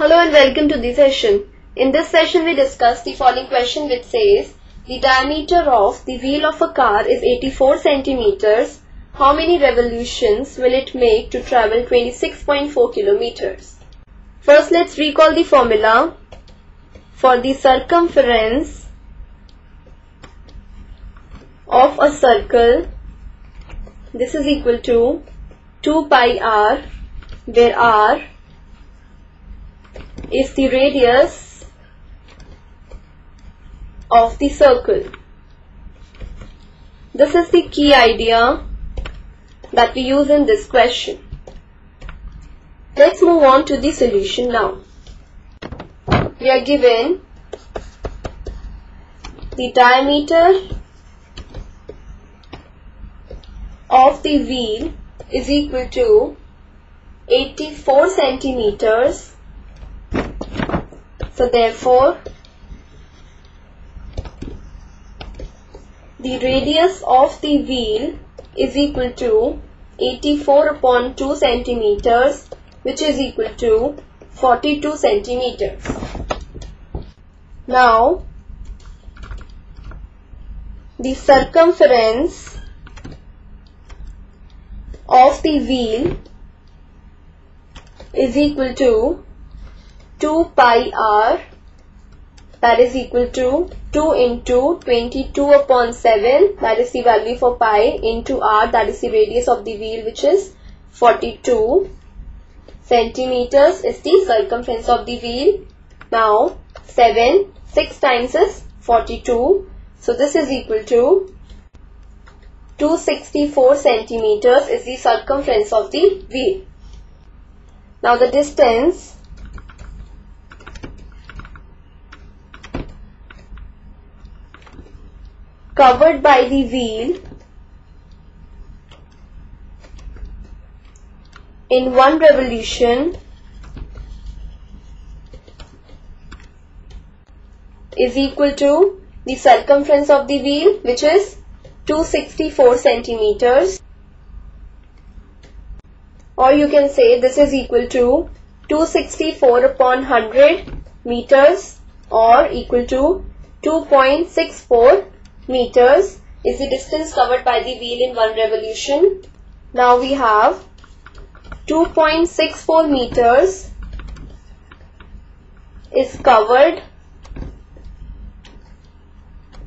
Hello and welcome to the session. In this session we discuss the following question which says the diameter of the wheel of a car is 84 centimeters. How many revolutions will it make to travel 26.4 kilometers? First let's recall the formula for the circumference of a circle this is equal to 2 pi r where r is the radius of the circle. This is the key idea that we use in this question. Let's move on to the solution now. We are given the diameter of the wheel is equal to 84 centimeters so therefore, the radius of the wheel is equal to 84 upon 2 centimeters which is equal to 42 centimeters. Now, the circumference of the wheel is equal to 2 pi r that is equal to 2 into 22 upon 7 that is the value for pi into r that is the radius of the wheel which is 42 centimeters is the circumference of the wheel. Now 7 6 times is 42 so this is equal to 264 centimeters is the circumference of the wheel. Now the distance covered by the wheel in one revolution is equal to the circumference of the wheel which is 264 centimeters. Or you can say this is equal to 264 upon 100 meters or equal to 2.64 meters is the distance covered by the wheel in one revolution. Now we have 2.64 meters is covered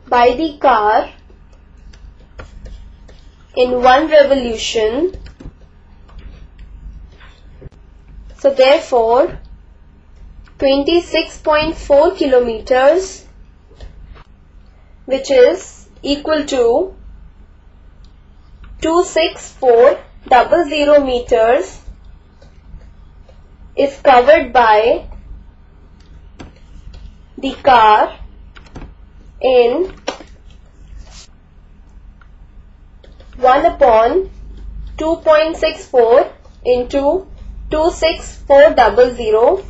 by the car in one revolution. So therefore 26.4 kilometers which is equal to 26400 meters is covered by the car in 1 upon 2.64 into 26400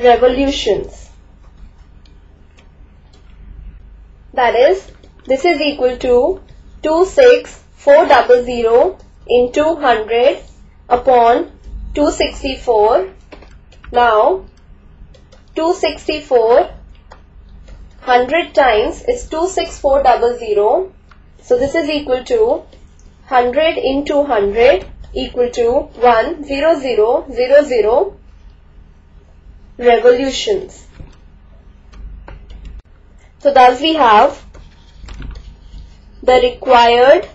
revolutions. That is this is equal to 26400 into 100 upon 264 now 264 100 times is 26400 so this is equal to 100 into 100 equal to 10000 revolutions so thus we have the required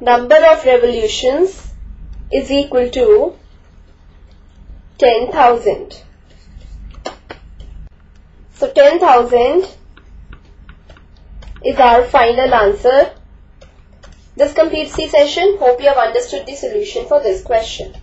number of revolutions is equal to 10,000. So 10,000 is our final answer. This completes the session. Hope you have understood the solution for this question.